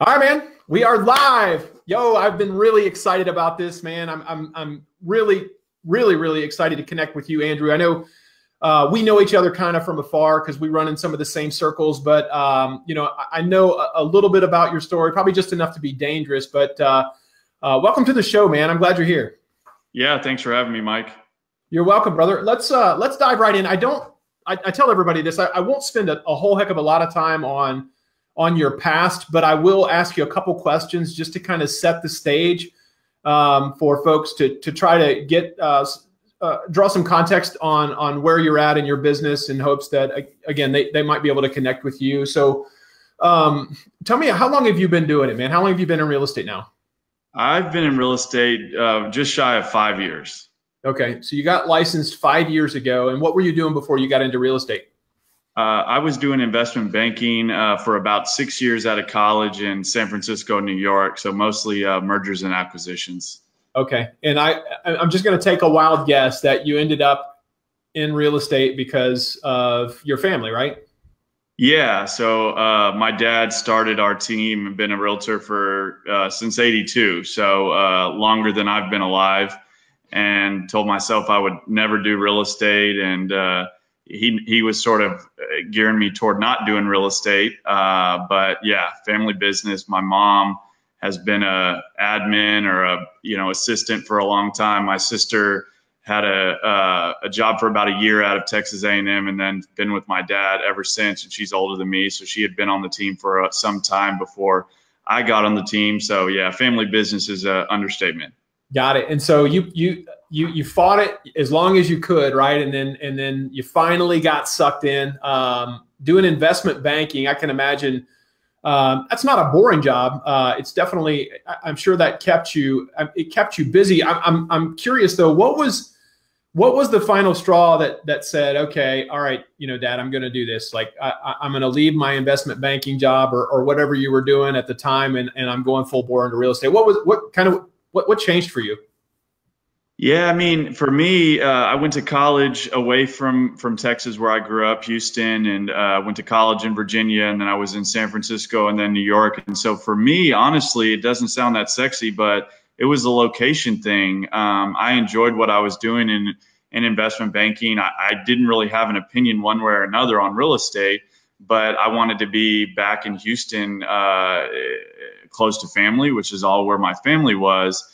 All right, man. We are live. Yo, I've been really excited about this, man. I'm I'm I'm really, really, really excited to connect with you, Andrew. I know uh, we know each other kind of from afar because we run in some of the same circles. But um, you know, I, I know a, a, little bit about your story, probably just enough to be dangerous. But uh, uh, welcome to the show, man. I'm glad you're here. Yeah, thanks for having me, Mike. You're welcome, brother. Let's uh, let's dive right in. I don't. I, I tell everybody this. I, I won't spend a, a whole heck of a lot of time on on your past, but I will ask you a couple questions just to kind of set the stage um, for folks to to try to get uh, uh, draw some context on on where you're at in your business in hopes that again they, they might be able to connect with you. So, um, tell me how long have you been doing it, man? How long have you been in real estate now? I've been in real estate uh, just shy of five years. Okay, so you got licensed five years ago, and what were you doing before you got into real estate? Uh, I was doing investment banking uh, for about six years out of college in San Francisco, New York. So mostly uh, mergers and acquisitions. Okay, and I I'm just going to take a wild guess that you ended up in real estate because of your family, right? Yeah. So uh, my dad started our team and been a realtor for uh, since '82, so uh, longer than I've been alive. And told myself I would never do real estate and he he was sort of uh, gearing me toward not doing real estate. Uh, but yeah, family business. My mom has been a admin or a you know assistant for a long time. My sister had a uh, a job for about a year out of Texas A&M, and then been with my dad ever since. And she's older than me, so she had been on the team for uh, some time before I got on the team. So yeah, family business is an understatement. Got it. And so you you you you fought it as long as you could, right? And then and then you finally got sucked in. Um, doing investment banking, I can imagine um, that's not a boring job. Uh, it's definitely. I'm sure that kept you. Um, it kept you busy. I'm, I'm I'm curious though. What was what was the final straw that that said, okay, all right, you know, Dad, I'm going to do this. Like I, I, am going to leave my investment banking job or or whatever you were doing at the time, and and I'm going full bore into real estate. What was what kind of what what changed for you? Yeah, I mean, for me, uh, I went to college away from from Texas, where I grew up, Houston, and uh, went to college in Virginia, and then I was in San Francisco, and then New York. And so, for me, honestly, it doesn't sound that sexy, but it was a location thing. Um, I enjoyed what I was doing in in investment banking. I, I didn't really have an opinion one way or another on real estate, but I wanted to be back in Houston, uh, close to family, which is all where my family was.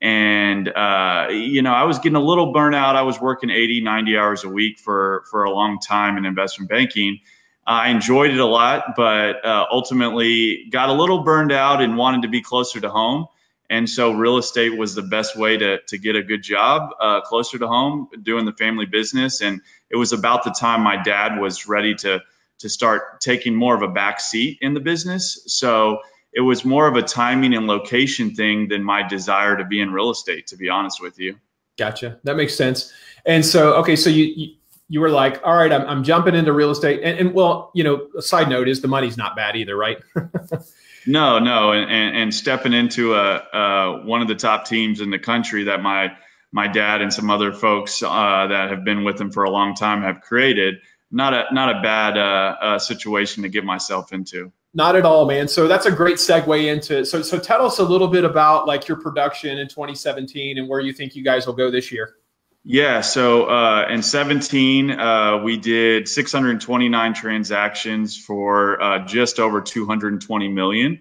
And uh, you know i was getting a little burnout i was working 80 90 hours a week for for a long time in investment banking. I enjoyed it a lot but uh, ultimately got a little burned out and wanted to be closer to home. And so real estate was the best way to, to get a good job uh, closer to home doing the family business. And it was about the time my dad was ready to to start taking more of a back seat in the business so it was more of a timing and location thing than my desire to be in real estate, to be honest with you. Gotcha. That makes sense. And so, okay, so you, you, you were like, all right, I'm, I'm jumping into real estate. And, and well, you know, a side note is the money's not bad either, right? no, no. And, and, and, stepping into a, uh, one of the top teams in the country that my, my dad and some other folks uh, that have been with him for a long time have created, not a, not a bad uh, uh situation to get myself into. Not at all, man. So that's a great segue into it. So, so tell us a little bit about like your production in 2017 and where you think you guys will go this year. Yeah. So uh, in 17, uh, we did 629 transactions for uh, just over 220 million.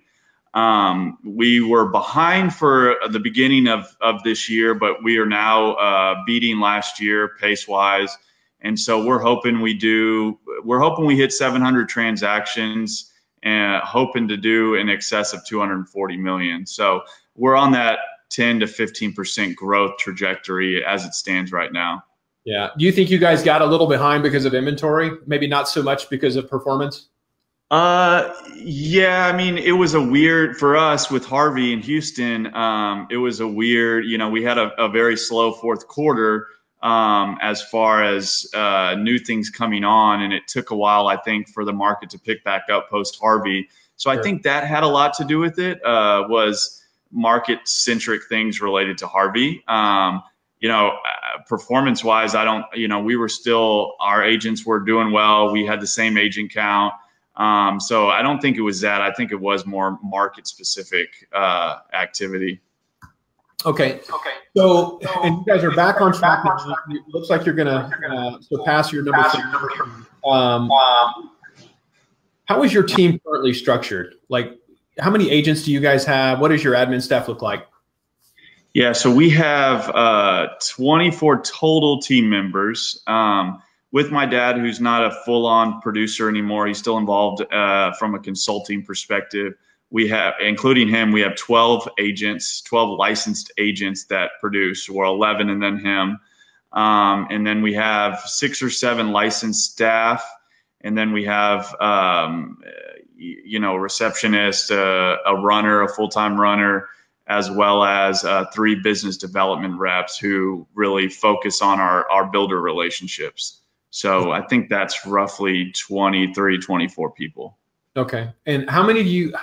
Um, we were behind for the beginning of, of this year, but we are now uh, beating last year pace wise. And so we're hoping we do, we're hoping we hit 700 transactions and hoping to do in excess of 240 million. So we're on that 10 to 15 percent growth trajectory as it stands right now. Yeah. Do you think you guys got a little behind because of inventory? Maybe not so much because of performance. Uh, yeah. I mean, it was a weird for us with Harvey in Houston. Um, it was a weird. You know, we had a, a very slow fourth quarter um, as far as uh, new things coming on. And it took a while, I think, for the market to pick back up post Harvey. So sure. I think that had a lot to do with it. Uh, was market centric things related to Harvey. Um, you know, uh, performance wise, I don't. You know, we were still our agents were doing well. We had the same agent count. Um, so I don't think it was that. I think it was more market specific uh, activity. Okay. Okay. So, and you guys are back on track. It looks like you're going to uh, surpass your number. Um, how is your team currently structured? Like, how many agents do you guys have? What does your admin staff look like? Yeah, so we have uh, 24 total team members. Um, with my dad, who's not a full-on producer anymore, he's still involved uh, from a consulting perspective. We have, including him, we have 12 agents, 12 licensed agents that produce. Well, 11, and then him. Um, and then we have six or seven licensed staff, and then we have, um, you know, a receptionist, uh, a runner, a full-time runner, as well as uh, three business development reps who really focus on our, our builder relationships. So I think that's roughly 23, 24 people. Okay. And how many do you,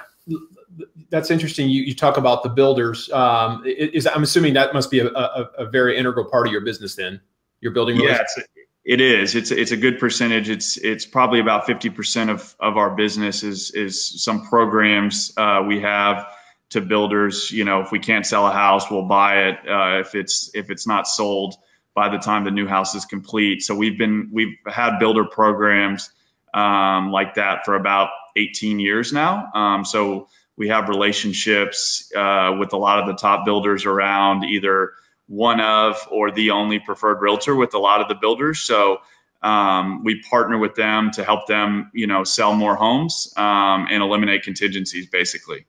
that's interesting. You, you talk about the builders. Um, is I'm assuming that must be a, a, a, very integral part of your business then, your building. Yeah, it's, it is. It's, it's a good percentage. It's, it's probably about 50% of, of our business is, is some programs uh, we have to builders. You know, if we can't sell a house, we'll buy it. Uh, if it's, if it's not sold, by the time the new house is complete. So we've been we've had builder programs um, like that for about 18 years now. Um, so we have relationships uh, with a lot of the top builders around, either one of or the only preferred realtor with a lot of the builders. So um, we partner with them to help them, you know, sell more homes um, and eliminate contingencies, basically.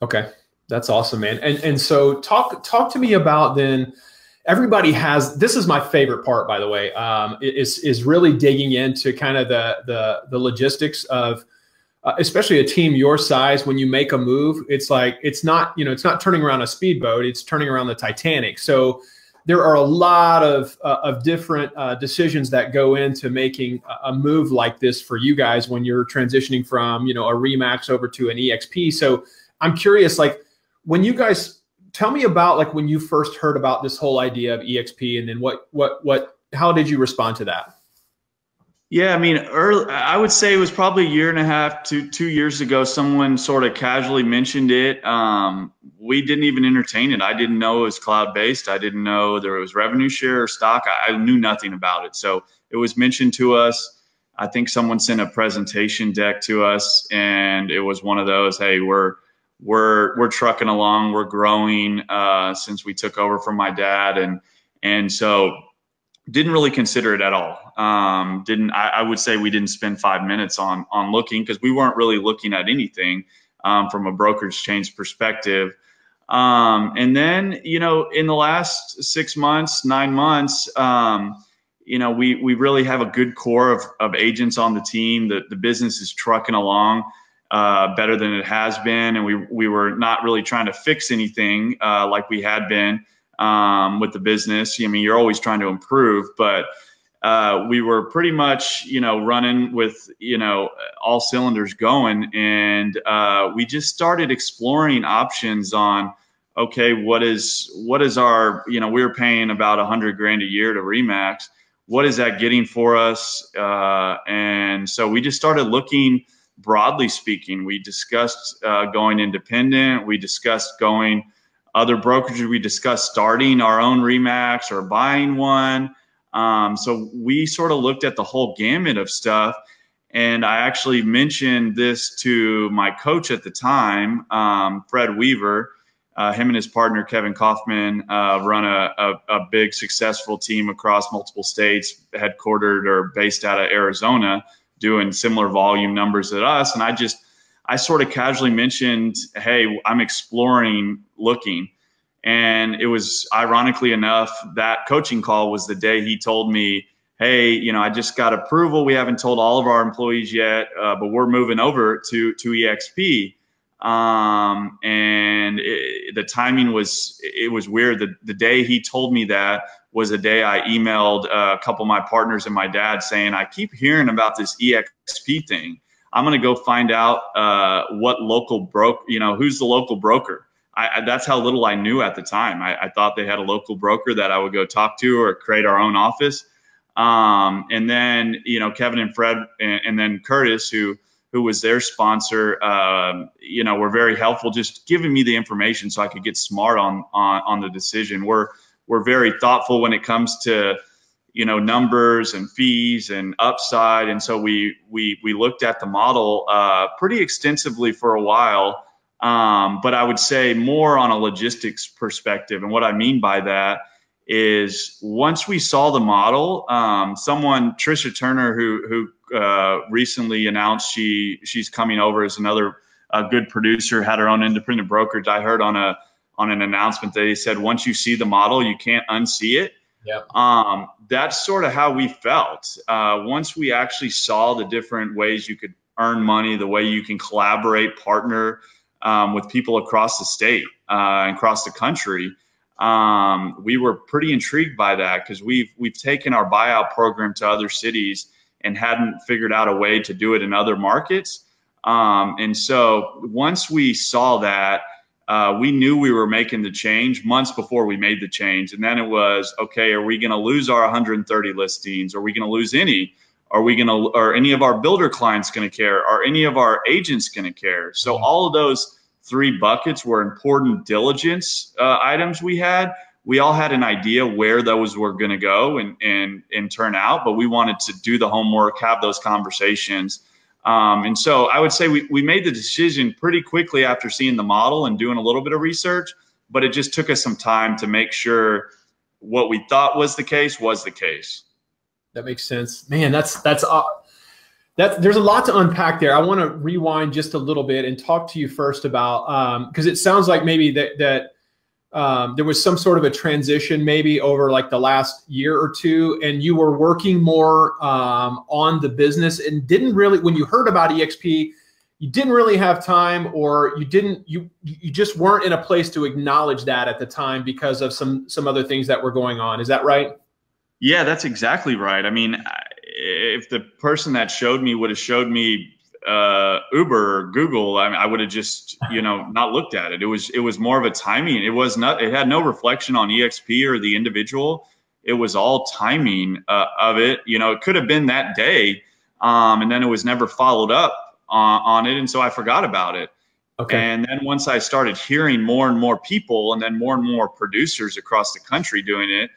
Okay, that's awesome, man. And and so talk talk to me about then everybody has this is my favorite part by the way um, is is really digging into kind of the the, the logistics of uh, especially a team your size when you make a move it's like it's not you know it's not turning around a speedboat it's turning around the titanic. So there are a lot of uh, of different uh, decisions that go into making a move like this for you guys when you're transitioning from you know a remax over to an exp so i'm curious like when you guys tell me about like when you first heard about this whole idea of exp and then what what what how did you respond to that yeah i mean early, i would say it was probably a year and a half to two years ago someone sort of casually mentioned it. Um, we didn't even entertain it. I didn't know it was cloud based i didn't know there was revenue share or stock. I, I knew nothing about it. So it was mentioned to us. I think someone sent a presentation deck to us and it was one of those hey we're we're we're trucking along. We're growing uh, since we took over from my dad, and and so didn't really consider it at all. Um, didn't I, I, would say we didn't spend five minutes on on looking because we weren't really looking at anything um, from a brokerage change perspective. Um, and then you know in the last six months, nine months. Um, you know, we we really have a good core of, of agents on the team. The the business is trucking along uh, better than it has been, and we we were not really trying to fix anything uh, like we had been um, with the business. I mean, you're always trying to improve, but uh, we were pretty much you know running with you know all cylinders going, and uh, we just started exploring options on okay, what is what is our you know we we're paying about a hundred grand a year to Remax. What is that getting for us? Uh, and so we just started looking broadly speaking. We discussed uh, going independent. We discussed going other brokerages. We discussed starting our own Remax or buying one. Um, so we sort of looked at the whole gamut of stuff. And I actually mentioned this to my coach at the time, um, Fred Weaver. Uh, him and his partner Kevin Kaufman uh, run a, a, a, big successful team across multiple states, headquartered or based out of Arizona doing similar volume numbers at us. And I just, I sort of casually mentioned, hey, I'm exploring looking. And it was ironically enough, that coaching call was the day he told me, hey, you know, I just got approval. We haven't told all of our employees yet, uh, but we're moving over to, to EXP. Um, and it, the timing was, it was weird. The, the day he told me that was a day I emailed uh, a couple of my partners and my dad saying, I keep hearing about this EXP thing. I'm going to go find out uh, what local broke, you know, who's the local broker. I, I, that's how little I knew at the time. I, I, thought they had a local broker that I would go talk to or create our own office. Um, and then, you know, Kevin and Fred and, and, then Curtis, who who was their sponsor, um, you know, were very helpful, just giving me the information so I could get smart on on, on the decision. We're we're very thoughtful when it comes to you know numbers and fees and upside, and so we we we looked at the model uh, pretty extensively for a while. Um, but I would say more on a logistics perspective, and what I mean by that is once we saw the model, um, someone Trisha Turner who who uh, recently announced she she's coming over as another uh, good producer, had her own independent brokerage. I heard on a on an announcement that they said once you see the model, you can't unsee it. Yep. Um, that's sort of how we felt. Uh, once we actually saw the different ways you could earn money, the way you can collaborate, partner um, with people across the state uh, and across the country um, we were pretty intrigued by that because we've we've taken our buyout program to other cities and hadn't figured out a way to do it in other markets. Um, and so once we saw that, uh, we knew we were making the change months before we made the change. And then it was, okay, are we going to lose our 130 listings? Are we going to lose any? Are we going to, are any of our builder clients going to care? Are any of our agents going to care? So mm-hmm. all of those three buckets were important diligence uh, items we had. We all had an idea where those were going to go and, and, and turn out, but we wanted to do the homework, have those conversations. Um, and so I would say we, we made the decision pretty quickly after seeing the model and doing a little bit of research, but it just took us some time to make sure what we thought was the case was the case. That makes sense. Man, that's, that's, uh, that there's a lot to unpack there. I want to rewind just a little bit and talk to you first about because um, it sounds like maybe that that um, there was some sort of a transition maybe over like the last year or two, and you were working more um, on the business and didn't really when you heard about EXP, you didn't really have time or you didn't you you just weren't in a place to acknowledge that at the time because of some some other things that were going on. Is that right? Yeah, that's exactly right. I mean, if the person that showed me would have showed me uh, Uber or Google, I, mean, I would have just you know not looked at it. It was it was more of a timing. It was not. It had no reflection on EXP or the individual. It was all timing uh, of it. You know, it could have been that day, um, and then it was never followed up on, on it, and so I forgot about it. Okay. And then once I started hearing more and more people, and then more and more producers across the country doing it,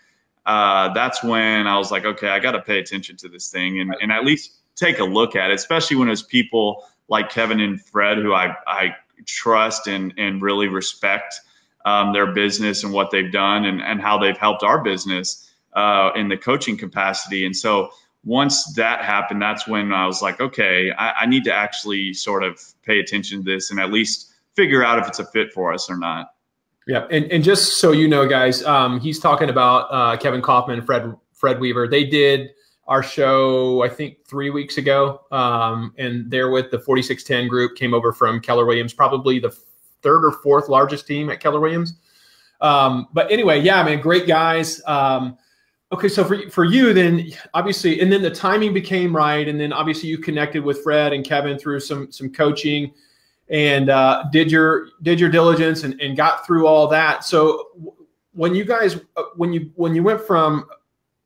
uh, that's when I was like, okay, I got to pay attention to this thing and, and at least take a look at it, especially when it's people like Kevin and Fred, who I, I trust and, and really respect um, their business and what they've done and, and how they've helped our business uh, in the coaching capacity. And so once that happened, that's when I was like, okay, I, I need to actually sort of pay attention to this and at least figure out if it's a fit for us or not. Yeah, and, and just so you know, guys, um, he's talking about uh, Kevin Kaufman, Fred Fred Weaver. They did our show, I think, three weeks ago, um, and they're with the 4610 group. Came over from Keller Williams, probably the third or fourth largest team at Keller Williams. Um, but anyway, yeah, man, great guys. Um, okay, so for for you, then obviously, and then the timing became right, and then obviously you connected with Fred and Kevin through some some coaching and uh, did your did your diligence and, and got through all that. So when you guys uh, when you when you went from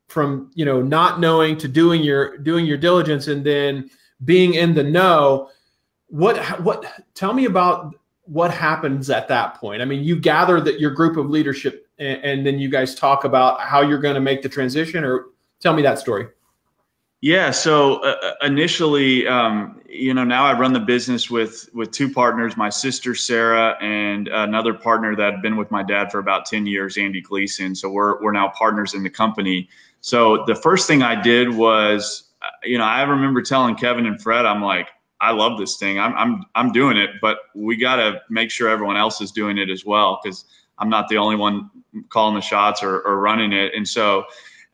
from you know not knowing to doing your doing your diligence and then being in the know, what what tell me about what happens at that point? I mean, you gather that your group of leadership and, and then you guys talk about how you're going to make the transition or tell me that story. Yeah. So uh, uh, initially, um, you know, now I run the business with with two partners, my sister Sarah and another partner that had been with my dad for about ten years, Andy Gleason. So we're we're now partners in the company. So the first thing I did was, you know, I remember telling Kevin and Fred, I'm like, I love this thing. I'm I'm I'm doing it, but we got to make sure everyone else is doing it as well because I'm not the only one calling the shots or, or running it. And so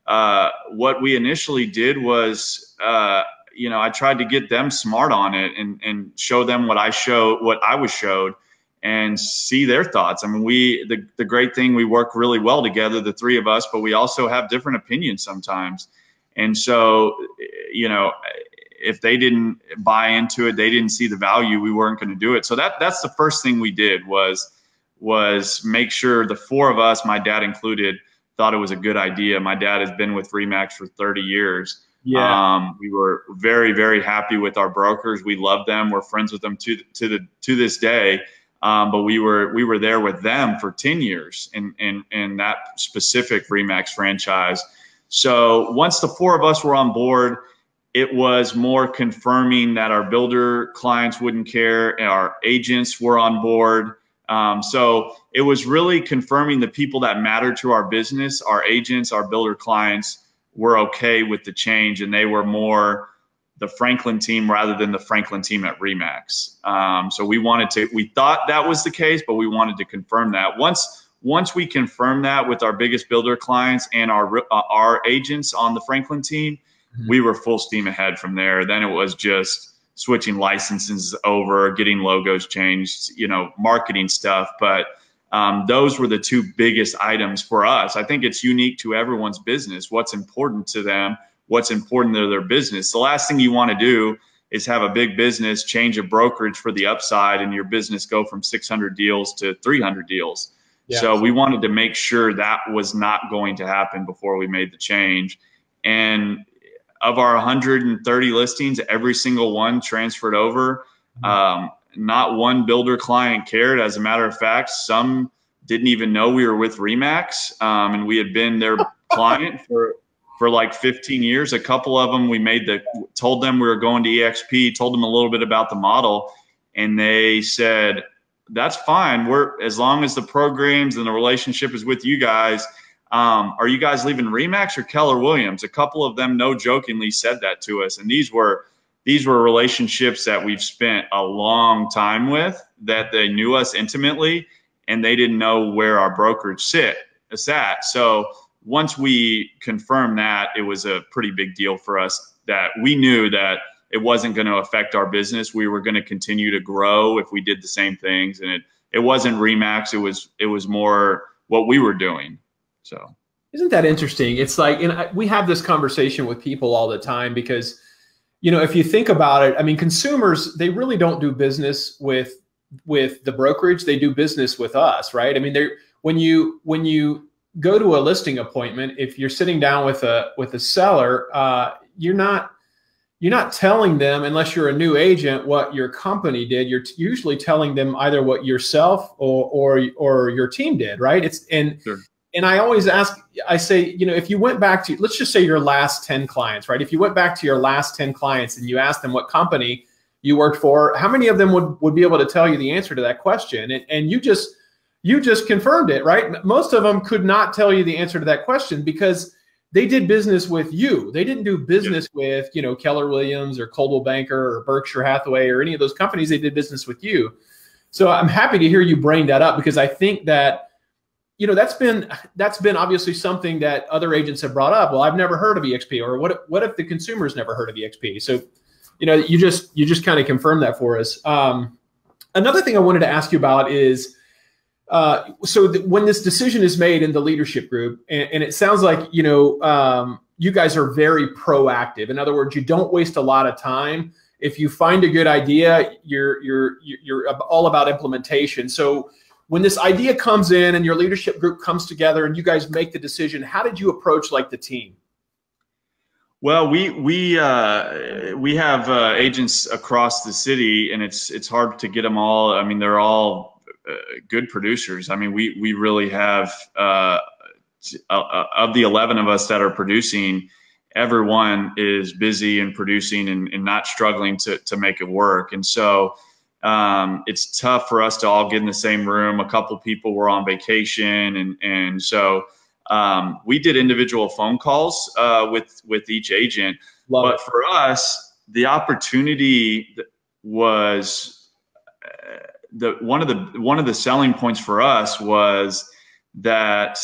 uh, what we initially did was, uh, you know, I tried to get them smart on it and, and show them what I showed, what I was showed and see their thoughts. I mean, we, the, the great thing, we work really well together, the three of us, but we also have different opinions sometimes. And so, you know, if they didn't buy into it, they didn't see the value, we weren't going to do it. So that, that's the first thing we did was, was make sure the four of us, my dad included, thought it was a good idea. My dad has been with Remax for 30 years. Yeah. Um, we were very, very happy with our brokers. We love them. We're friends with them to to the to this day. Um, but we were we were there with them for 10 years in, in, in that specific Remax franchise. So once the four of us were on board, it was more confirming that our builder clients wouldn't care, and our agents were on board. Um, so it was really confirming the people that matter to our business, our agents, our builder clients were okay with the change, and they were more the Franklin team rather than the Franklin team at Remax. Um, so we wanted to, we thought that was the case, but we wanted to confirm that. Once once we confirmed that with our biggest builder clients and our uh, our agents on the Franklin team, mm-hmm. we were full steam ahead from there. Then it was just switching licenses over, getting logos changed, you know, marketing stuff. But um, those were the two biggest items for us. I think it's unique to everyone's business. What's important to them? What's important to their business? The last thing you want to do is have a big business change a brokerage for the upside and your business go from 600 deals to 300 deals. Yeah. So we wanted to make sure that was not going to happen before we made the change. And of our 130 listings, every single one transferred over. Mm-hmm. Um, not one builder client cared. As a matter of fact, some didn't even know we were with Remax, um, and we had been their client for for like 15 years. A couple of them, we made the told them we were going to EXP, told them a little bit about the model, and they said, "That's fine. We're as long as the programs and the relationship is with you guys." Um, are you guys leaving Remax or Keller Williams? A couple of them, no jokingly, said that to us, and these were these were relationships that we've spent a long time with. That they knew us intimately, and they didn't know where our brokerage sit sat. So once we confirmed that, it was a pretty big deal for us. That we knew that it wasn't going to affect our business. We were going to continue to grow if we did the same things, and it it wasn't Remax. It was it was more what we were doing. So isn't that interesting? It's like, and we have this conversation with people all the time because, you know, if you think about it, I mean, consumers they really don't do business with with the brokerage; they do business with us, right? I mean, they when you when you go to a listing appointment, if you're sitting down with a with a seller, uh, you're not you're not telling them unless you're a new agent what your company did you're usually telling them either what yourself or or or your team did right it's and sure and I always ask, I say, you know, if you went back to, let's just say your last 10 clients, right? If you went back to your last 10 clients and you asked them what company you worked for, how many of them would, would be able to tell you the answer to that question? And, and you just, you just confirmed it, right? Most of them could not tell you the answer to that question because they did business with you. They didn't do business yeah. with, you know, Keller Williams or Coldwell Banker or Berkshire Hathaway or any of those companies. They did business with you. So I'm happy to hear you bring that up because I think that you know that's been that's been obviously something that other agents have brought up well i've never heard of exp or what if, what if the consumer's never heard of exp so you know you just you just kind of confirmed that for us um, another thing i wanted to ask you about is uh, so th- when this decision is made in the leadership group and, and it sounds like you know um, you guys are very proactive. In other words you don't waste a lot of time. If you find a good idea you're you're you're all about implementation. So when this idea comes in and your leadership group comes together and you guys make the decision how did you approach like the team? Well we we uh, we have uh, agents across the city and it's it's hard to get them all. I mean they're all good producers i mean we we really have uh, uh, of the 11 of us that are producing everyone is busy and producing and, and not struggling to to make it work and so um, it's tough for us to all get in the same room. A couple people were on vacation, and and so um, we did individual phone calls uh, with with each agent. Love but it. for us, the opportunity was uh, the one of the one of the selling points for us was that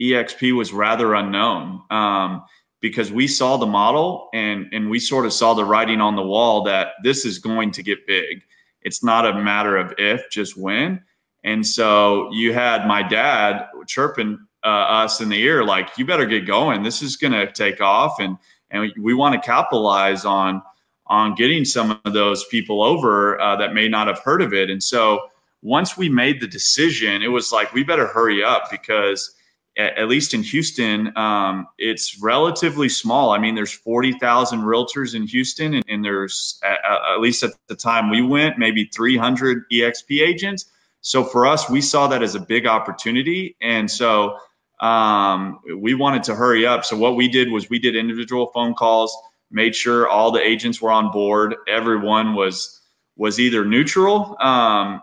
EXP was rather unknown. Um, because we saw the model and and we sort of saw the writing on the wall that this is going to get big it's not a matter of if, just when. And so you had my dad chirping uh, us in the ear, like, you better get going. This is going to take off. And, and we want to capitalize on, on getting some of those people over uh, that may not have heard of it. And so once we made the decision, it was like, we better hurry up because at, at least in Houston, um, it's relatively small. I mean, there's 40,000 realtors in Houston, and, and there's, at, at, least at the time we went, maybe 300 EXP agents. So for us, we saw that as a big opportunity. And so um, we wanted to hurry up. So what we did was we did individual phone calls, made sure all the agents were on board. Everyone was was either neutral um,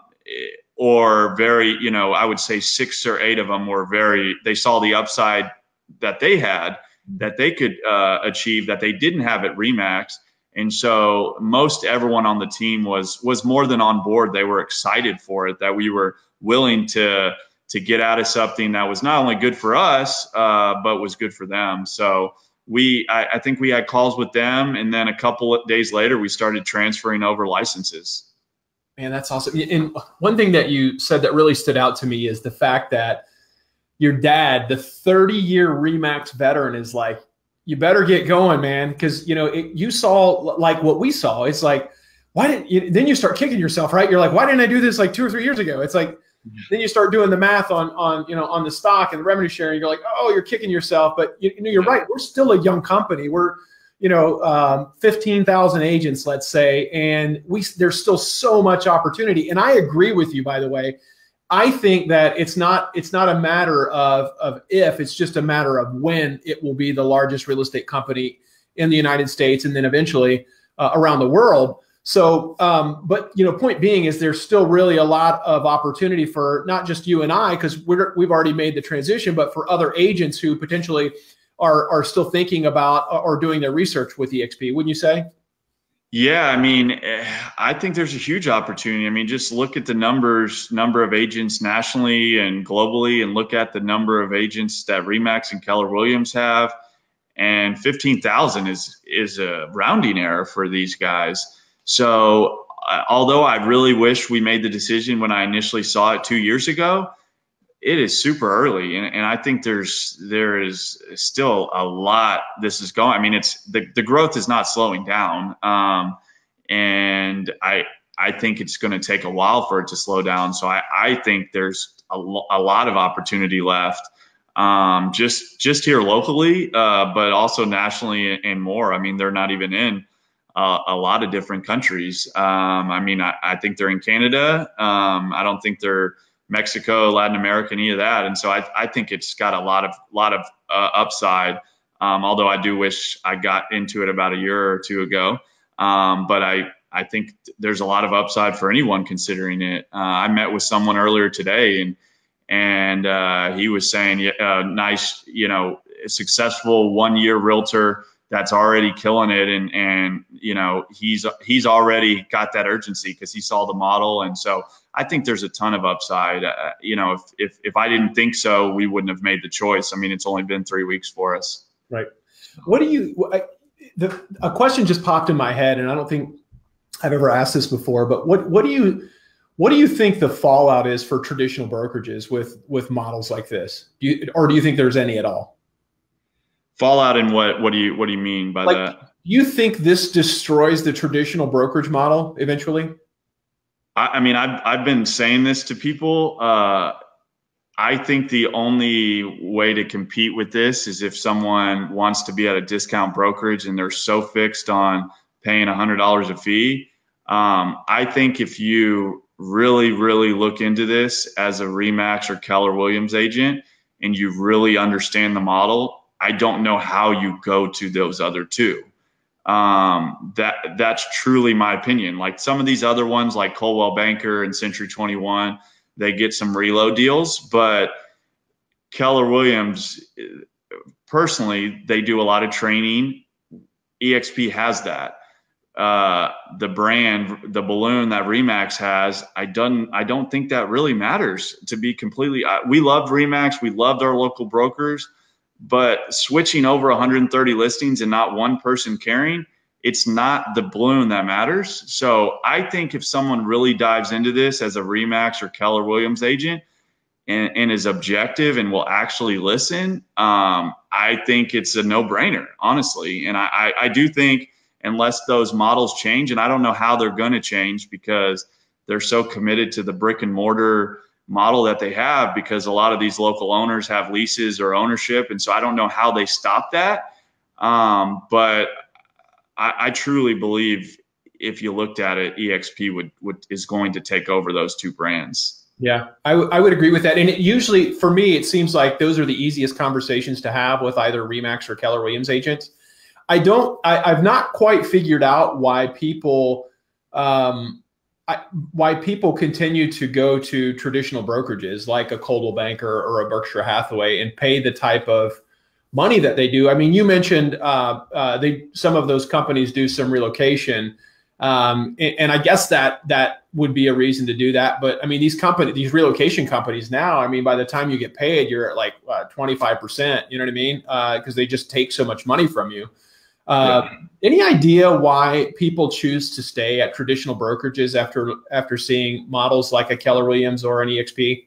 or very, you know, I would say six or eight of them were very, they saw the upside that they had that they could uh, achieve that they didn't have at Remax. And so most everyone on the team was was more than on board. They were excited for it that we were willing to to get out of something that was not only good for us uh, but was good for them. So we I, I think we had calls with them, and then a couple of days later we started transferring over licenses. Man, that's awesome. And one thing that you said that really stood out to me is the fact that your dad, the 30 year Remax veteran, is like, you better get going, man. Cause you know, it, you saw like what we saw. It's like, why didn't you, then you start kicking yourself, right? You're like, why didn't I do this like two or three years ago? It's like. Then you start doing the math on, on, you know, on the stock and the revenue sharing. You're like, oh, you're kicking yourself. But you, you know, you're right. We're still a young company. We're, you know, um, 15,000 agents, let's say, and we there's still so much opportunity. And I agree with you, by the way. I think that it's not it's not a matter of of if, it's just a matter of when it will be the largest real estate company in the United States and then eventually uh, around the world. So, um, but you know, point being is there's still really a lot of opportunity for not just you and I because we're we've already made the transition, but for other agents who potentially are are still thinking about or doing their research with EXP, wouldn't you say? Yeah, I mean, I think there's a huge opportunity. I mean, just look at the numbers, number of agents nationally and globally, and look at the number of agents that Remax and Keller Williams have, and 15,000 is is a rounding error for these guys. So, uh, although I really wish we made the decision when I initially saw it two years ago, it is super early, and, and I think there's there is still a lot this is going. I mean, it's the the growth is not slowing down, um, and I I think it's going to take a while for it to slow down. So I I think there's a, a lot of opportunity left. Um, just just here locally, uh, but also nationally and more. I mean, they're not even in a lot of different countries. Um, I mean, I, I, think they're in Canada. Um, I don't think they're Mexico, Latin America, any of that. And so I, I think it's got a lot of lot of uh, upside. Um, although I do wish I got into it about a year or two ago. Um, but I I think there's a lot of upside for anyone considering it. Uh, I met with someone earlier today and and uh, he was saying, uh, nice, you know, successful one year realtor that's already killing it and and you know he's he's already got that urgency because he saw the model and so I think there's a ton of upside. Uh, you know, if, if if I didn't think so, we wouldn't have made the choice. I mean, it's only been three weeks for us. Right. What do you? I, the, a question just popped in my head, and I don't think I've ever asked this before. But what what do you what do you think the fallout is for traditional brokerages with with models like this? Do you, or do you think there's any at all? Fallout in what? What do you what do you mean by like, that? You think this destroys the traditional brokerage model eventually? I, I mean, I've I've been saying this to people. Uh, I think the only way to compete with this is if someone wants to be at a discount brokerage and they're so fixed on paying $100 a fee. Um, I think if you really, really look into this as a Remax or Keller Williams agent and you really understand the model, I don't know how you go to those other two. Um, that that's truly my opinion. Like some of these other ones, like Coldwell Banker and Century 21, they get some relo deals, but Keller Williams, personally, they do a lot of training. EXP has that. Uh, the brand, the balloon that Remax has, I don't, I don't think that really matters. To be completely, uh, we loved Remax, we loved our local brokers but switching over 130 listings and not one person caring, it's not the balloon that matters. So I think if someone really dives into this as a Remax or Keller Williams agent and, and is objective and will actually listen, um, I think it's a no brainer, honestly. And I, I, I do think unless those models change, and I don't know how they're going to change because they're so committed to the brick and mortar model that they have because a lot of these local owners have leases or ownership. And so I don't know how they stop that. Um, but I, I, truly believe if you looked at it, EXP would, would is going to take over those two brands. Yeah, I, w- I would agree with that. And it usually, for me, it seems like those are the easiest conversations to have with either Remax or Keller Williams agents. I don't, I, have not quite figured out why people, um, Why people continue to go to traditional brokerages like a Coldwell Banker or a Berkshire Hathaway and pay the type of money that they do. I mean, you mentioned uh, uh, they some of those companies do some relocation, um, and, and, I guess that that would be a reason to do that. But I mean, these company, these relocation companies now, I mean, by the time you get paid, you're at like twenty five percent. You know what I mean? Because uh, they just take so much money from you. Uh, yeah. Any idea why people choose to stay at traditional brokerages after after seeing models like a Keller Williams or an EXP?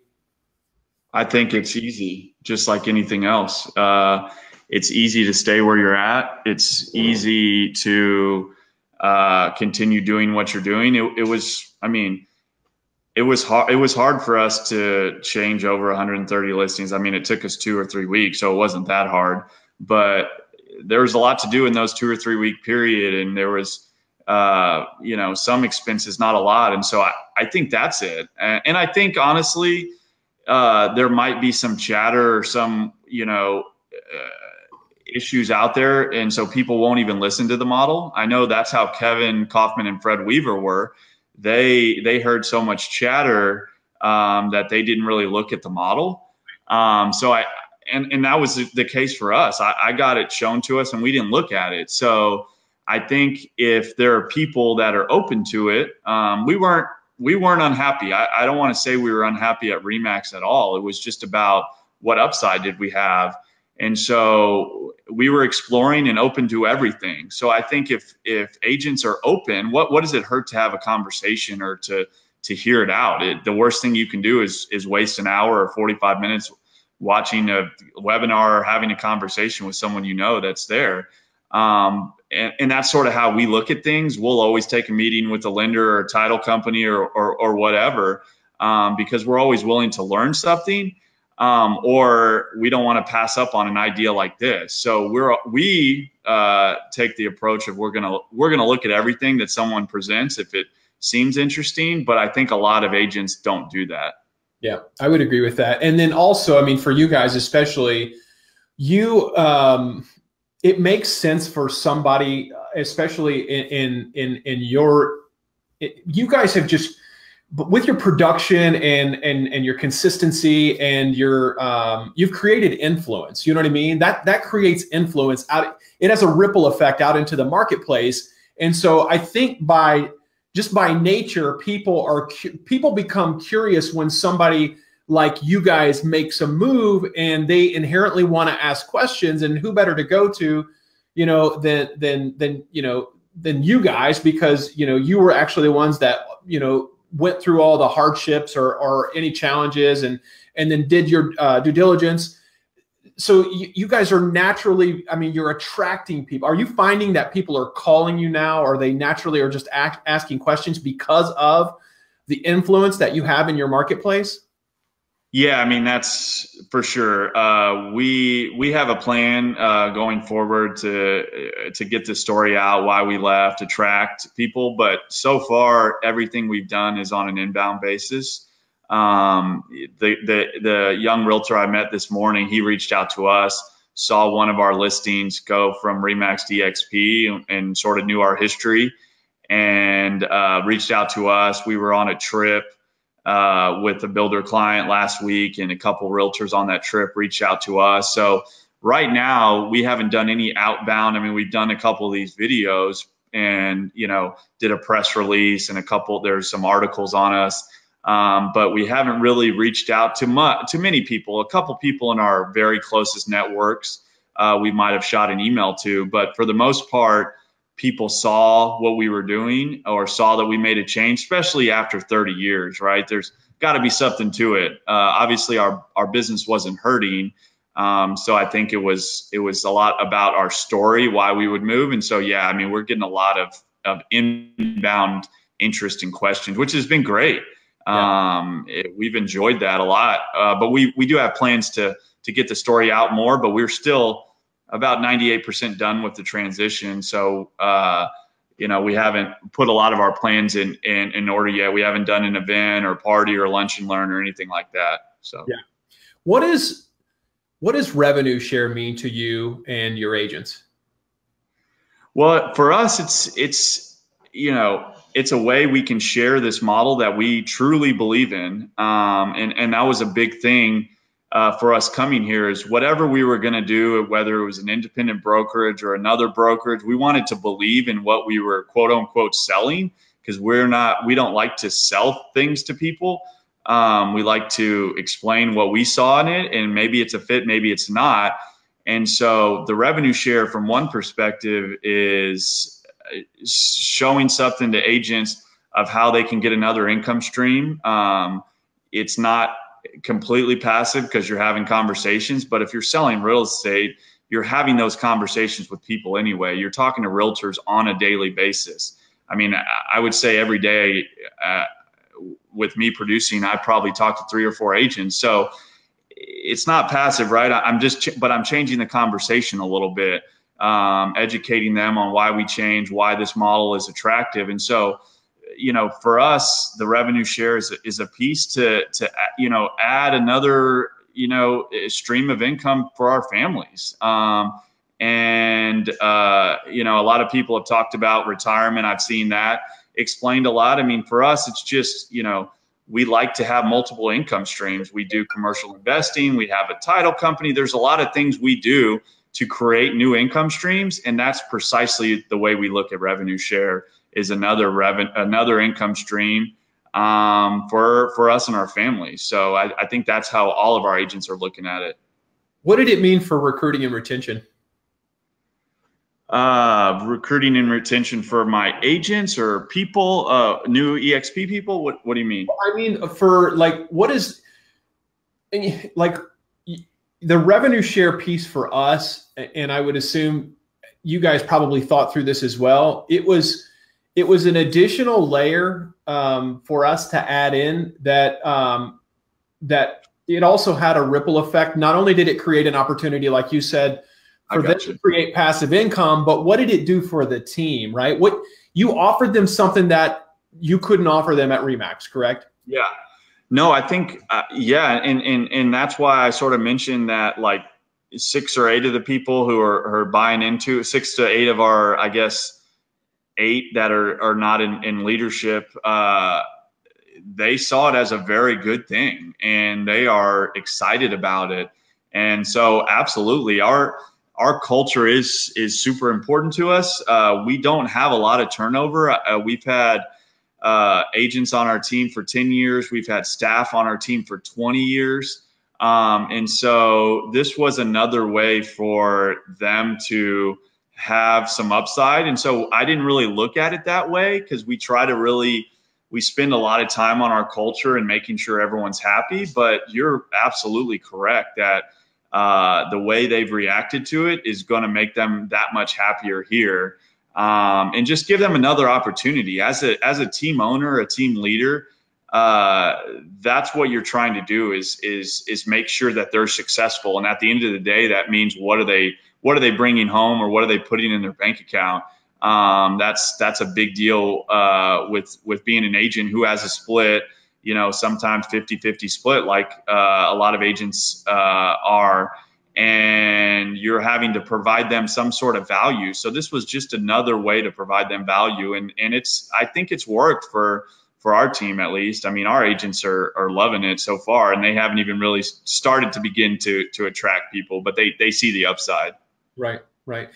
I think it's easy, just like anything else. Uh, it's easy to stay where you're at. It's easy to uh, continue doing what you're doing. It, it, was, I mean, it was hard. It was hard for us to change over 130 listings. I mean, it took us two or three weeks, so it wasn't that hard. But there was a lot to do in those two or three week period, and there was, uh, you know, some expenses, not a lot. And so I, I think that's it. And, and I think honestly, uh, there might be some chatter or some, you know, uh, issues out there, and so people won't even listen to the model. I know that's how Kevin Kaufman and Fred Weaver were. They they heard so much chatter um, that they didn't really look at the model. Um, so I and and that was the case for us. I, I got it shown to us, and we didn't look at it. So I think if there are people that are open to it, um, we weren't we weren't unhappy. I, I don't want to say we were unhappy at Remax at all. It was just about what upside did we have. And so we were exploring and open to everything. So I think if if agents are open, what what does it hurt to have a conversation or to to hear it out? It, the worst thing you can do is is waste an hour or 45 minutes watching a webinar or having a conversation with someone you know that's there. Um, and, and, that's sort of how we look at things. We'll always take a meeting with a lender or a title company or, or, or whatever um, because we're always willing to learn something. Um, or we don't want to pass up on an idea like this. So we're we uh, take the approach of we're gonna we're gonna look at everything that someone presents if it seems interesting. But I think a lot of agents don't do that. Yeah, I would agree with that. And then also, I mean, for you guys especially, you um, it makes sense for somebody, especially in in in, your, it, you guys have just but with your production and and and your consistency and your um, you've created influence. You know what I mean? That that creates influence out. It has a ripple effect out into the marketplace. And so I think by just by nature, people are people become curious when somebody like you guys makes a move and they inherently want to ask questions. And who better to go to, you know, than than than you know than you guys because you know you were actually the ones that you know went through all the hardships or or any challenges and and then did your uh, due diligence so you, you, guys are naturally i mean you're attracting people. Are you finding that people are calling you now? Or they naturally are just act, asking questions because of the influence that you have in your marketplace? Yeah i mean that's for sure. Uh, we we have a plan uh, going forward to to get the story out why we left attract people but so far everything we've done is on an inbound basis um, the, the, the young realtor I met this morning, he reached out to us, saw one of our listings go from Remax DXP and sort of knew our history and uh, reached out to us. We were on a trip uh, with a builder client last week, and a couple realtors on that trip reached out to us. So right now, we haven't done any outbound. I mean, we've done a couple of these videos and you know did a press release and a couple. There's some articles on us um, but we haven't really reached out to much to many people. A couple people in our very closest networks uh, we might have shot an email to, but for the most part, people saw what we were doing or saw that we made a change, especially after 30 years. Right? There's got to be something to it. Uh, obviously, our our business wasn't hurting. Um, so I think it was it was a lot about our story, why we would move, and so yeah, I mean we're getting a lot of of inbound interest and questions, which has been great Um, it, we've enjoyed that a lot, uh, but we we do have plans to to get the story out more. But we're still about 98% done with the transition. So uh, you know we haven't put a lot of our plans in, in in order yet. We haven't done an event or party or lunch and learn or anything like that. So yeah, what is what does revenue share mean to you and your agents? Well, for us, it's it's you know it's a way we can share this model that we truly believe in, um, and and that was a big thing uh, for us coming here. Is whatever we were going to do, whether it was an independent brokerage or another brokerage, we wanted to believe in what we were quote unquote selling because we're not we don't like to sell things to people. Um, we like to explain what we saw in it, and maybe it's a fit, maybe it's not. And so the revenue share, from one perspective, is showing something to agents of how they can get another income stream. Um, it's not completely passive because you're having conversations, but if you're selling real estate, you're having those conversations with people anyway. You're talking to realtors on a daily basis. I mean, I would say every day uh, with me producing, I probably talk to three or four agents. So it's not passive, right? I'm just, but I'm changing the conversation a little bit um, educating them on why we change, why this model is attractive. And so, you know, for us, the revenue share is, is a piece to, to, you know, add another, you know, stream of income for our families. Um, and, uh, you know, a lot of people have talked about retirement. I've seen that explained a lot. I mean, for us, it's just, you know, we like to have multiple income streams. We do commercial investing, we have a title company. There's a lot of things we do to create new income streams and that's precisely the way we look at revenue share is another revenue another income stream um, for for us and our families so I, I think that's how all of our agents are looking at it what did it mean for recruiting and retention uh, recruiting and retention for my agents or people, uh, new EXP people? What What do you mean? I mean, for like, what is like the revenue share piece for us, and I would assume you guys probably thought through this as well. It was it was an additional layer um, for us to add in that um, that it also had a ripple effect. Not only did it create an opportunity, like you said, for them you. to create passive income, but what did it do for the team? Right? What you offered them something that you couldn't offer them at Remax, correct? Yeah, no, I think uh, yeah, and and and that's why I sort of mentioned that like six or eight of the people who are, are buying into six to eight of our I guess eight that are are not in, in leadership. Uh, they saw it as a very good thing, and they are excited about it. And so, absolutely, our our culture is is super important to us. Uh, we don't have a lot of turnover. Uh, we've had uh, agents on our team for 10 years. We've had staff on our team for 20 years. Um, and so this was another way for them to have some upside. And so I didn't really look at it that way because we try to really we spend a lot of time on our culture and making sure everyone's happy. But you're absolutely correct that uh, the way they've reacted to it is going to make them that much happier here um, and just give them another opportunity as a as a team owner, a team leader. Uh, that's what you're trying to do is is is make sure that they're successful. And at the end of the day, that means what are they what are they bringing home or what are they putting in their bank account? Um, that's that's a big deal uh, with with being an agent who has a split. You know, sometimes 50-50 split, like uh, a lot of agents uh, are and you're having to provide them some sort of value. So this was just another way to provide them value, and and it's I think it's worked for for our team at least. I mean, our agents are are loving it so far, and they haven't even really started to begin to to attract people, but they they see the upside. Right, right.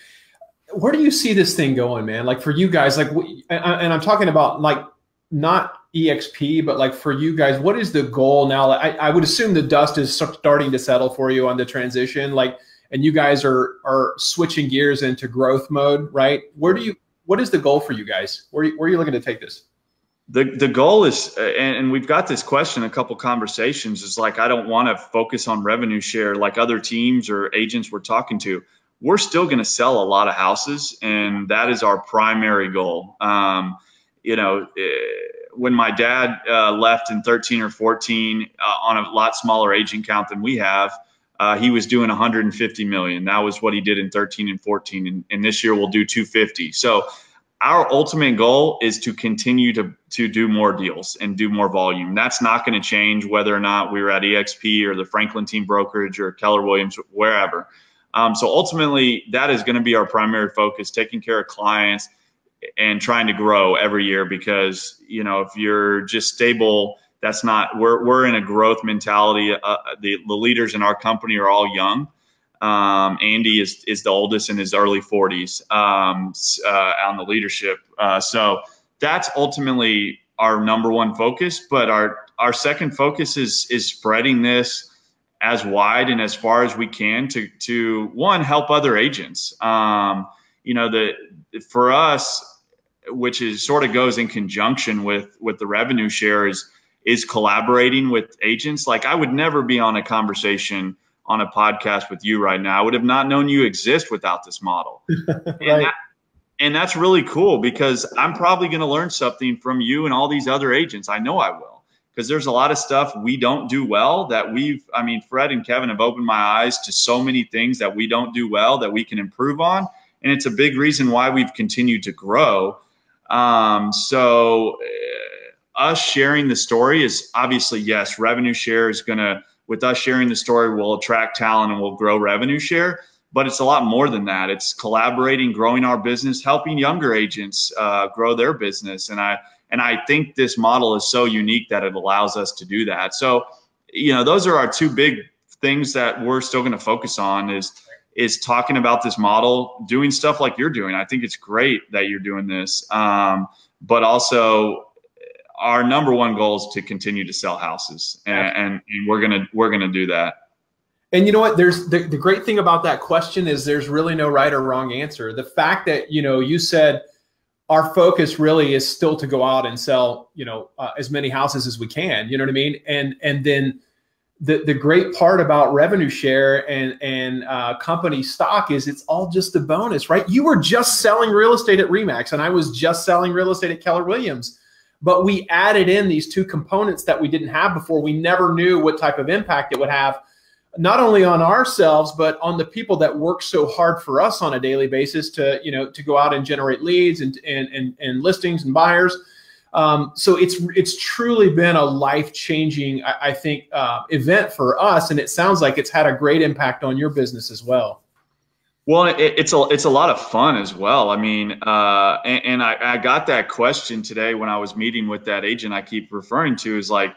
Where do you see this thing going, man? Like for you guys, like, and I'm talking about like not exp but like for you guys what is the goal now? I, I would assume the dust is starting to settle for you on the transition like and you guys are are switching gears into growth mode right? Where do you what is the goal for you guys? Where, where are you looking to take this? The the goal is and, and we've got this question a couple conversations is like i don't want to focus on revenue share like other teams or agents we're talking to. We're still going to sell a lot of houses and that is our primary goal. Um, you know when my dad uh, left in 13 or 14 uh, on a lot smaller agent count than we have, uh, he was doing 150 million. That was what he did in 13 and 14, and, and this year we'll do 250. So our ultimate goal is to continue to to do more deals and do more volume. That's not going to change whether or not we're at EXP or the Franklin Team Brokerage or Keller Williams, wherever. Um, so ultimately, that is going to be our primary focus: taking care of clients and trying to grow every year. Because you know, if you're just stable, that's not. We're we're in a growth mentality. Uh, the the leaders in our company are all young. Um, Andy is is the oldest in his early 40s um, uh, on the leadership. Uh, so that's ultimately our number one focus. But our our second focus is is spreading this as wide and as far as we can to to one help other agents. Um, you know, the for us, which is sort of goes in conjunction with with the revenue share is is collaborating with agents. Like I would never be on a conversation on a podcast with you right now. I would have not known you exist without this model. right. and, that, and that's really cool because I'm probably going to learn something from you and all these other agents. I know I will because there's a lot of stuff we don't do well that we've, I mean, Fred and Kevin have opened my eyes to so many things that we don't do well that we can improve on. And it's a big reason why we've continued to grow. Um, so, uh, us sharing the story is obviously, yes, revenue share is going to, with us sharing the story, we'll attract talent and we'll grow revenue share. But it's a lot more than that. It's collaborating, growing our business, helping younger agents uh, grow their business. And I and I think this model is so unique that it allows us to do that. So, you know, those are our two big things that we're still going to focus on is is talking about this model, doing stuff like you're doing. I think it's great that you're doing this, um, but also our number one goal is to continue to sell houses, and, and, and we're gonna we're gonna do that. And you know what? There's the, the great thing about that question is there's really no right or wrong answer. The fact that you know you said our focus really is still to go out and sell you know uh, as many houses as we can. You know what I mean? And and then the the great part about revenue share and and uh, company stock is it's all just a bonus, right? You were just selling real estate at Remax, and I was just selling real estate at Keller Williams but we added in these two components that we didn't have before. We never knew what type of impact it would have, not only on ourselves, but on the people that work so hard for us on a daily basis to, you know, to go out and generate leads and, and, and, and listings and buyers. Um, so it's it's truly been a life changing, I, I, think, uh, event for us, and it sounds like it's had a great impact on your business as well. Well, it, it's a it's a lot of fun as well. I mean, uh, and, and I, I, got that question today when I was meeting with that agent I keep referring to. Is like,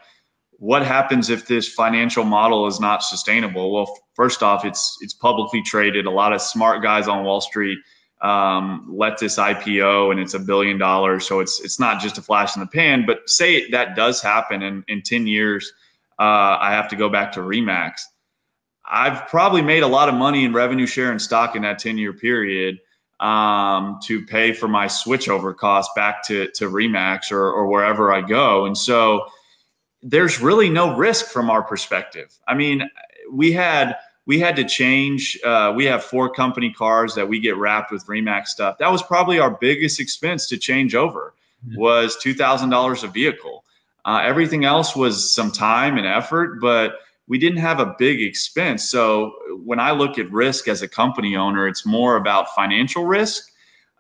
what happens if this financial model is not sustainable? Well, first off, it's it's publicly traded. A lot of smart guys on Wall Street um, let this IPO, and it's a billion dollars. So it's it's not just a flash in the pan. But say that does happen, and in ten years, uh, I have to go back to Remax I've probably made a lot of money in revenue share and stock in that 10 year period um, to pay for my switchover cost back to, to Remax or, or wherever I go. And so there's really no risk from our perspective. I mean, we had we had to change. Uh, we have four company cars that we get wrapped with Remax stuff. That was probably our biggest expense to change over. Was two thousand dollars a vehicle. Uh, everything else was some time and effort, but we didn't have a big expense. So when I look at risk as a company owner, it's more about financial risk.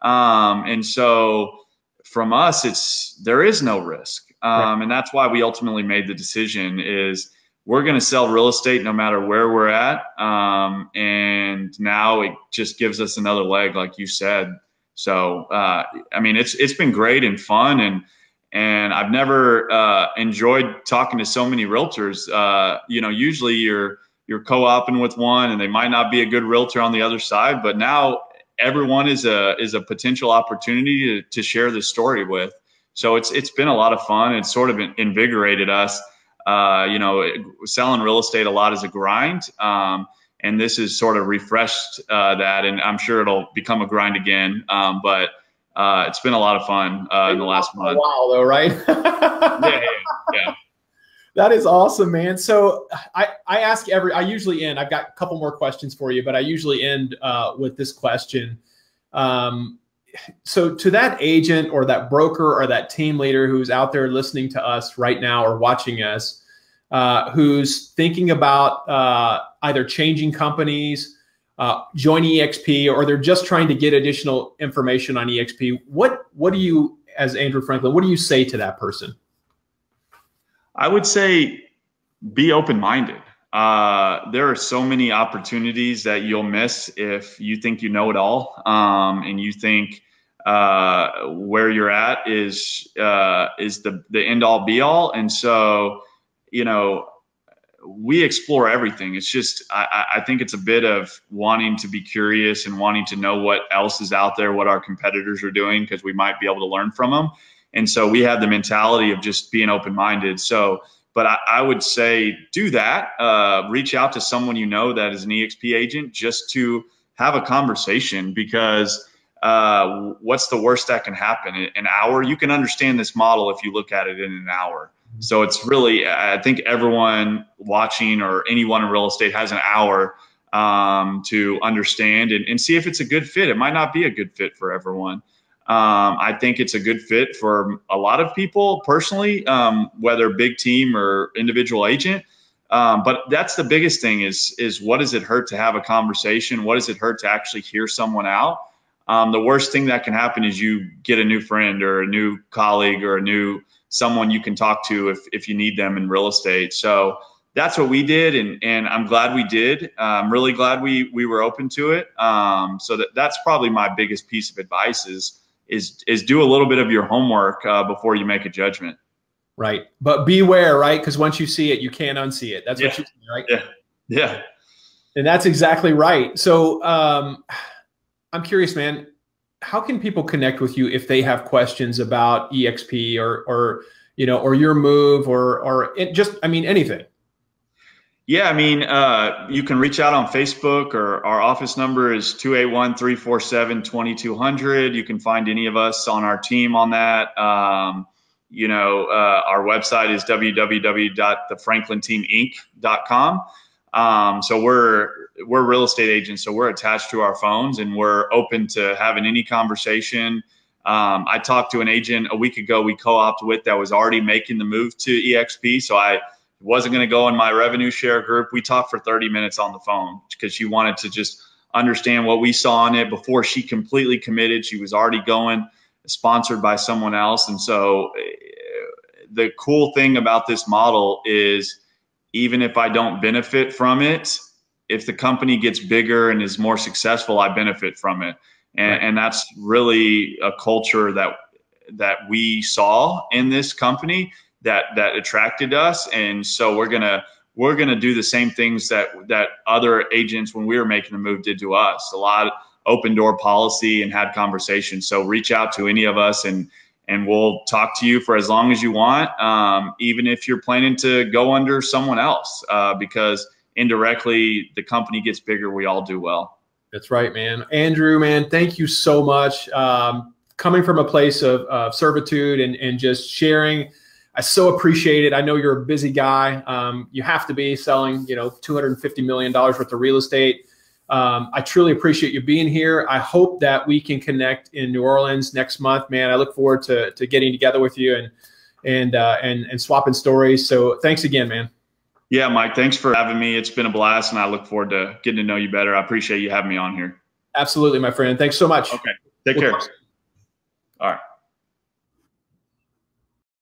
Um, and so from us, it's there is no risk. Um, right. And that's why we ultimately made the decision is we're going to sell real estate no matter where we're at. Um, and now it just gives us another leg, like you said. So, uh, I mean, it's, it's been great and fun. And, and I've never uh, enjoyed talking to so many realtors. Uh, you know, usually you're you're co-oping with one, and they might not be a good realtor on the other side, but now everyone is a is a potential opportunity to, to share the story with. So it's it's been a lot of fun. It's sort of invigorated us. Uh, you know, selling real estate a lot is a grind. Um, and this has sort of refreshed uh, that, and I'm sure it'll become a grind again. Um, but uh, it's been a lot of fun uh, in the last month. Wow, though, right? yeah, yeah, yeah. That is awesome, man. So I, I ask every, I usually end, I've got a couple more questions for you, but I usually end uh, with this question. Um, so to that agent or that broker or that team leader who's out there listening to us right now or watching us, uh, who's thinking about uh, either changing companies, uh, join EXP, or they're just trying to get additional information on EXP, what what do you, as Andrew Franklin, what do you say to that person? I would say be open minded. Uh, there are so many opportunities that you'll miss if you think you know it all um, and you think uh, where you're at is uh, is the the end all be all. And so, you know, we explore everything. It's just I, I think it's a bit of wanting to be curious and wanting to know what else is out there, what our competitors are doing, because we might be able to learn from them. And so we have the mentality of just being open minded. So but I, I, would say do that. Uh, reach out to someone you know that is an EXP agent just to have a conversation because uh, what's the worst that can happen? An hour, you can understand this model if you look at it in an hour. So it's really, I think everyone watching or anyone in real estate has an hour um, to understand and, and see if it's a good fit. It might not be a good fit for everyone. Um, I think it's a good fit for a lot of people personally, um, whether big team or individual agent. Um, but that's the biggest thing is is what does it hurt to have a conversation? What does it hurt to actually hear someone out? um, the worst thing that can happen is you get a new friend or a new colleague or a new someone you can talk to if, if you need them in real estate. So that's what we did. And, and I'm glad we did. I'm really glad we, we were open to it. Um, so that, that's probably my biggest piece of advice is, is, is do a little bit of your homework uh, before you make a judgment. Right. But beware, right? Because once you see it, you can't unsee it. That's yeah. what you right? Yeah. Yeah. And that's exactly right. So, um, I'm curious, man. How can people connect with you if they have questions about EXP or or you know or your move or or it just I mean anything? Yeah, I mean, uh, you can reach out on Facebook or our office number is 281 347 2200. You can find any of us on our team on that. Um, you know, uh, our website is www.thefranklinteaminc.com. Um, so we're we're real estate agents, so we're attached to our phones and we're open to having any conversation. Um, I talked to an agent a week ago we co-opted with that was already making the move to EXP, so I wasn't going to go in my revenue share group. We talked for 30 minutes on the phone because she wanted to just understand what we saw in it before she completely committed. She was already going, sponsored by someone else, and so eh, the cool thing about this model is even if I don't benefit from it, if the company gets bigger and is more successful, I benefit from it. And, right. and that's really a culture that that we saw in this company that that attracted us. And so we're gonna we're gonna do the same things that that other agents when we were making the move did to us. A lot of open door policy and had conversations. So reach out to any of us and and we'll talk to you for as long as you want, um, even if you're planning to go under someone else, uh, because indirectly the company gets bigger, we all do well. That's right, man. Andrew, man, thank you so much. Um, coming from a place of, of servitude and, and just sharing, I so appreciate it. I know you're a busy guy. Um, you have to be selling, you know, $250 million worth of real estate. Um, I truly appreciate you being here. I hope that we can connect in New Orleans next month, man. I look forward to, to getting together with you and, and, uh, and, and swapping stories. So thanks again, man. Yeah, Mike, thanks for having me. It's been a blast, and I look forward to getting to know you better. I appreciate you having me on here. Absolutely, my friend. Thanks so much. Okay. Take care. All right.